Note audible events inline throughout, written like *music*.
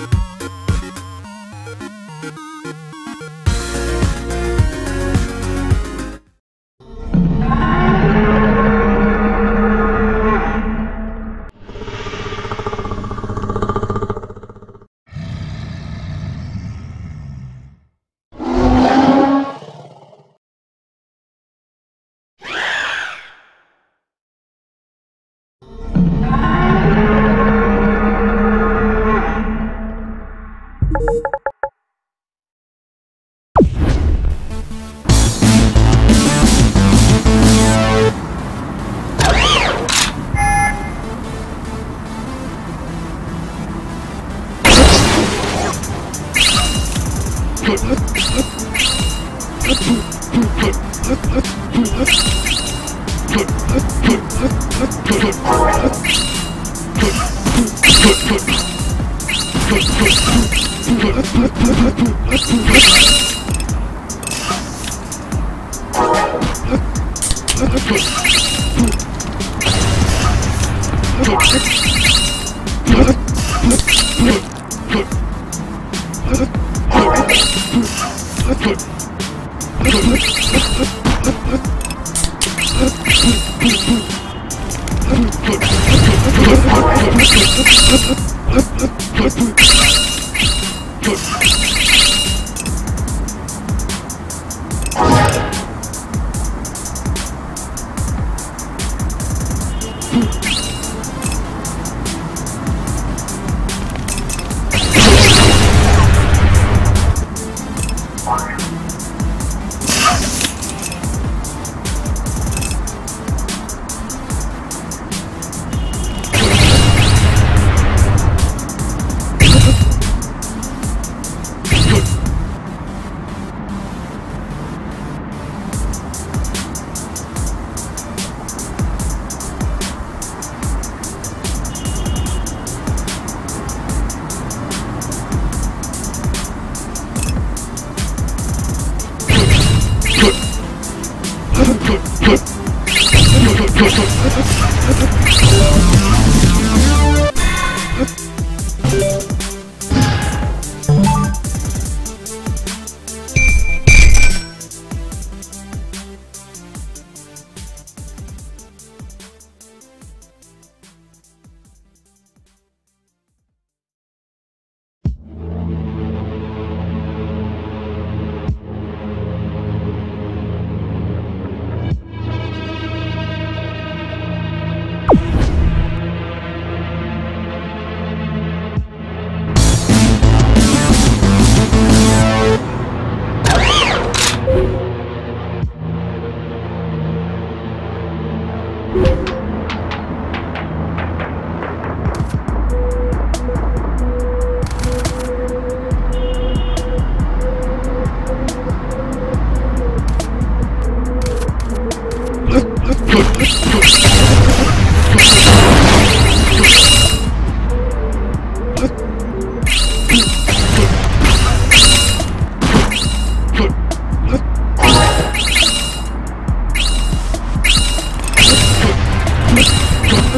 you Let's go. Thank you.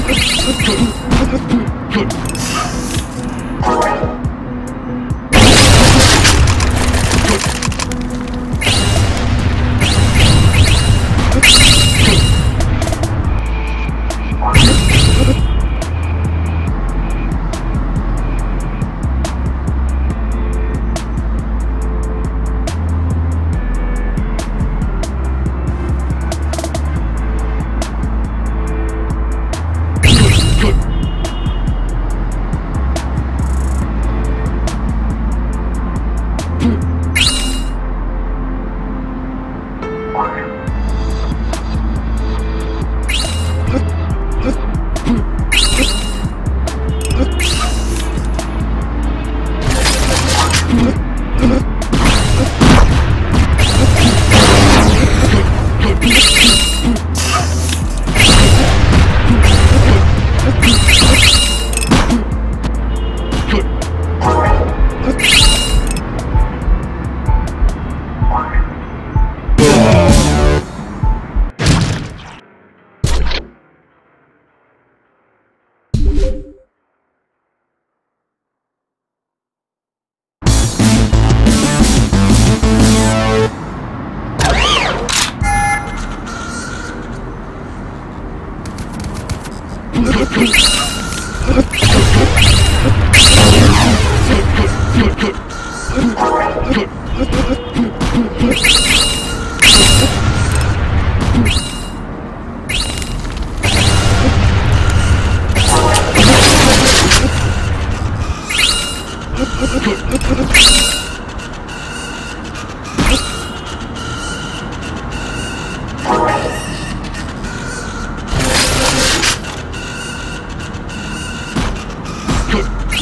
Good. *laughs*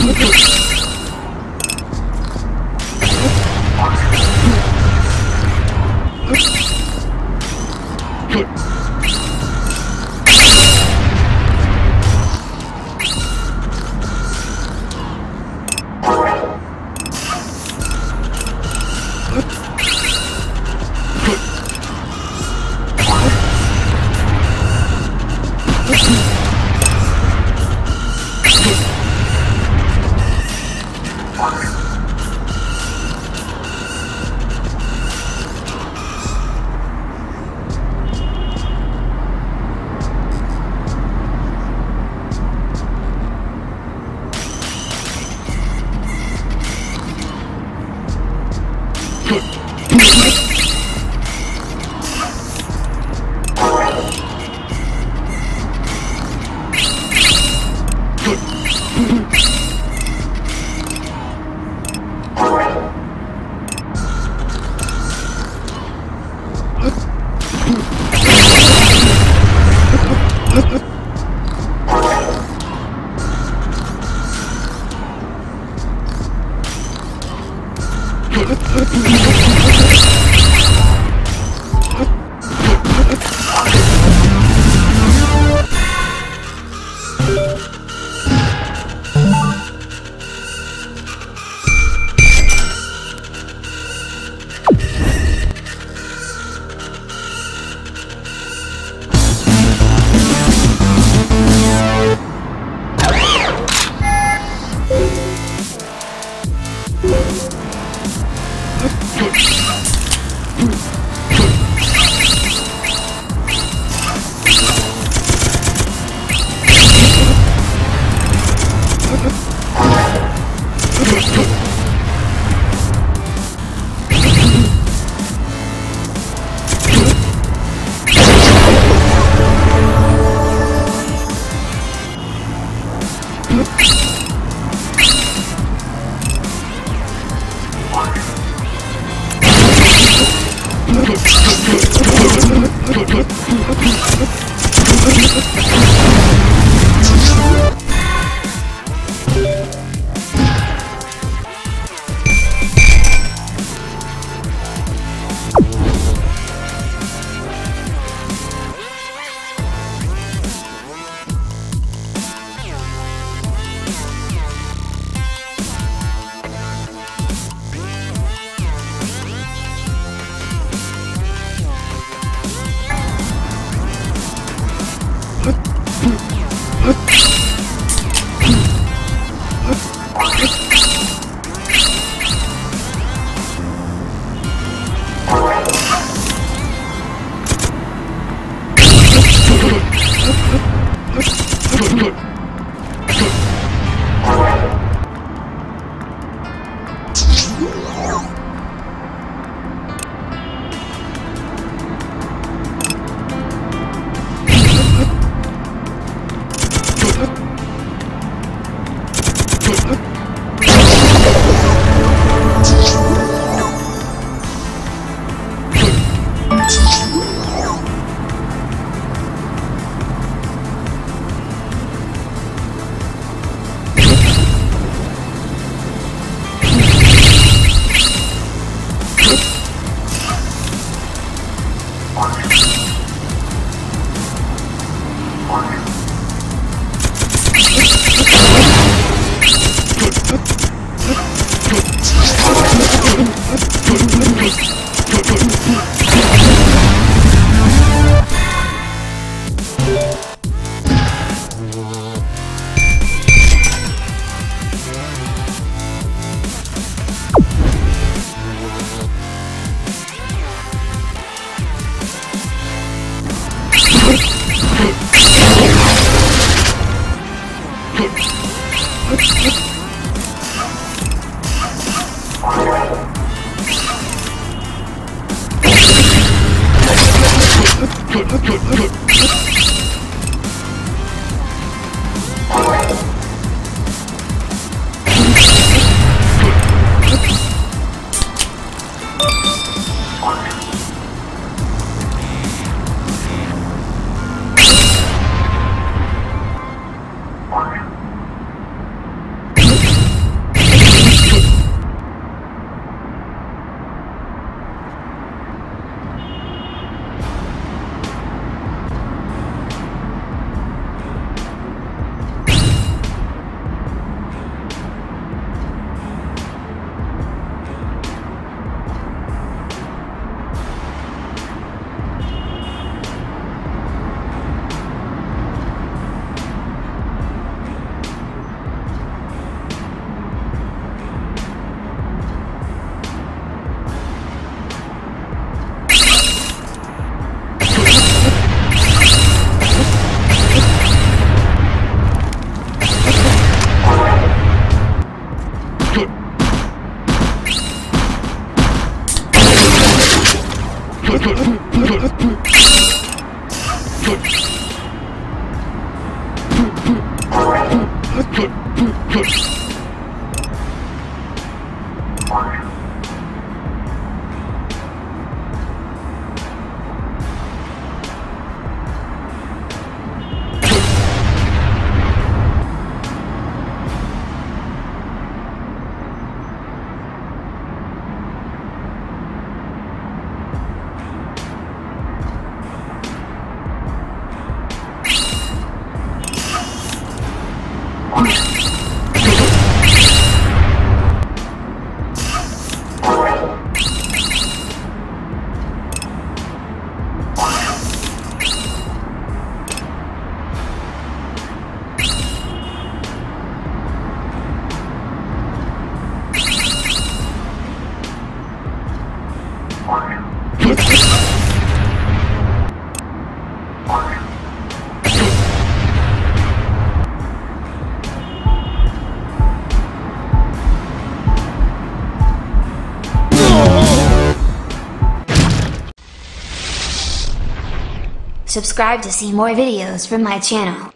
Okay. Look. Subscribe to see more videos from my channel.